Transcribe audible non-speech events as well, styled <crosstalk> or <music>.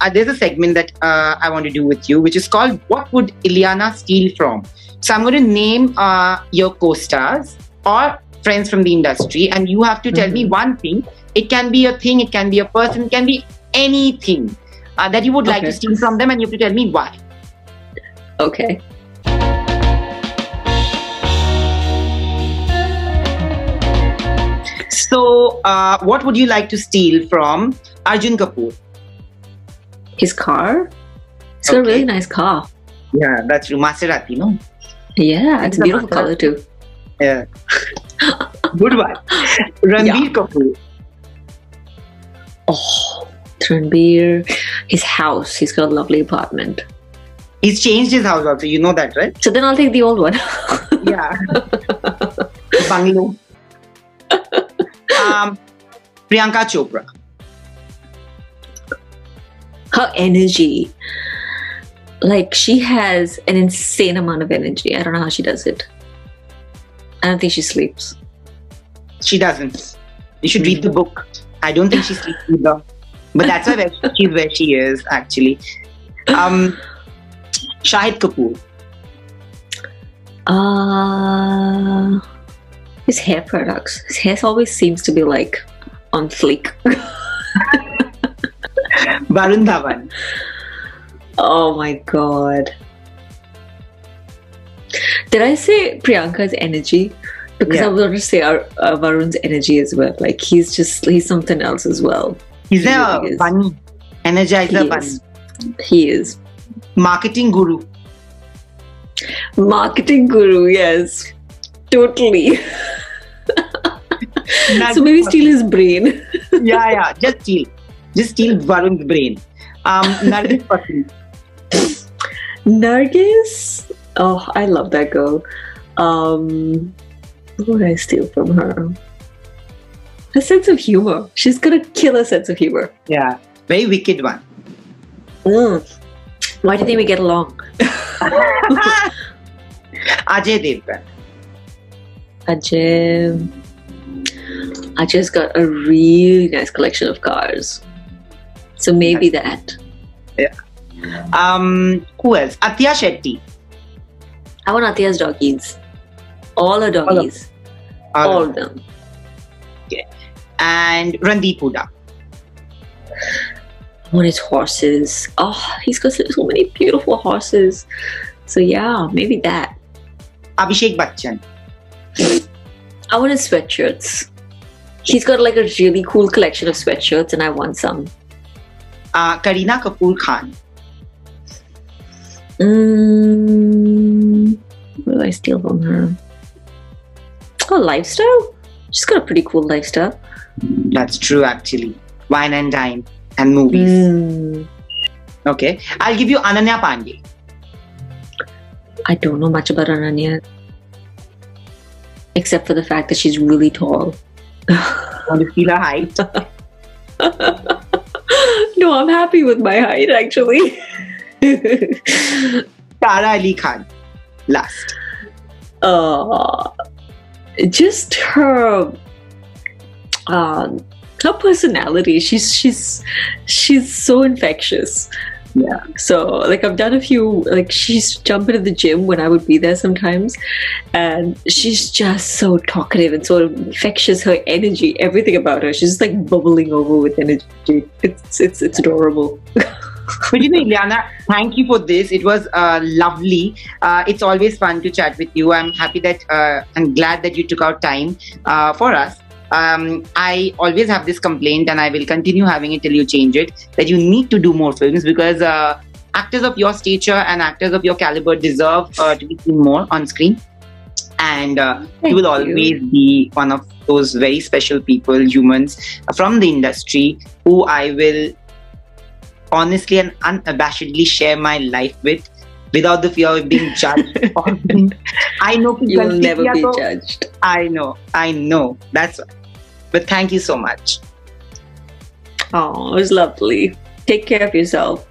uh, there's a segment that uh, I want to do with you, which is called "What Would Ileana Steal From?" So I'm going to name uh, your co-stars or friends from the industry, and you have to tell me one thing. It can be a thing, it can be a person, it can be anything uh, that you would like to steal from them, and you have to tell me why. Okay. So, uh, what would you like to steal from Arjun Kapoor? His car. It's got a really nice car. Yeah, that's. Maserati, no? Yeah, it's a beautiful matter. color too. Yeah. <laughs> Good one. Ranbir Kapoor. Oh, Ranbir. His house. He's got a lovely apartment. He's changed his house also. You know that, right? So then I'll take the old one. <laughs> Yeah. <laughs> Bungalow. um, Priyanka Chopra. Her energy. Like she has an insane amount of energy. I don't know how she does it. I don't think she sleeps. She doesn't. You should read the book. I don't think she sleeps either. But that's why <laughs> she's where she is, actually. Um, Shahid Kapoor. Uh his hair products. His hair always seems to be like on fleek. <laughs> Varun Dhawan. oh my god. Did I say Priyanka's energy? Because Yeah. I was going to say our, uh, Varun's energy as well. Like he's just he's something else as well. He's He a really bunny. Energizer He bunny. is. He is Marketing guru. marketing guru. Yes, totally. so maybe steal his brain. yeah, yeah. Just steal. Just steal Varun's brain. Um, <laughs> Nargis Patni. Nargis. Oh, I love that girl. Um, what would I steal from her? Her sense of humor. She's got a killer sense of humor. Yeah. Very wicked one. Mm. Why do you think we get along? <laughs> Ajay Devgn. Ajay. Ajay's got a really nice collection of cars. So maybe that. Yeah. Um, who else? Athiya Shetty. I want Athiya's doggies. All her doggies. All All of them. them. and Randeep Hooda. I want his horses. Oh, he's got so so many beautiful horses. So yeah, maybe that. Abhishek Bachchan. I want his sweatshirts. He's got like a really cool collection of sweatshirts, and I want some. Uh, Kareena Kapoor Khan. Mm, what do I steal from her? Oh, lifestyle. She's got a pretty cool lifestyle. That's true, actually. Wine and dine and movies. Mm, Okay. I'll give you Ananya Panday. I don't know much about Ananya, except for the fact that she's really tall. <laughs> Want to feel her height? <laughs> no, I'm happy with my height actually. <laughs> Sara Ali Khan. Last. uh, just her um, her personality. She's she's she's so infectious. Yeah. So like I've done a few like she's jumping to the gym when I would be there sometimes and she's just so talkative and so infectious her energy everything about her she's just like bubbling over with energy it's it's it's adorable <laughs> But you know, thank you for this. It was uh, lovely. Uh, it's always fun to chat with you. I'm happy that uh, I'm glad that you took out time uh, for us um, I always have this complaint, and I will continue having it till you change it, that you need to do more films because uh, actors of your stature and actors of your caliber deserve uh, to be seen more on screen. And uh, you will always you. be one of those very special people, humans uh, from the industry, who I will honestly and unabashedly share my life with without the fear of being judged. <laughs> I know you will never be judged. I know, I know. That's but thank you so much. Oh it was lovely. Take care of yourself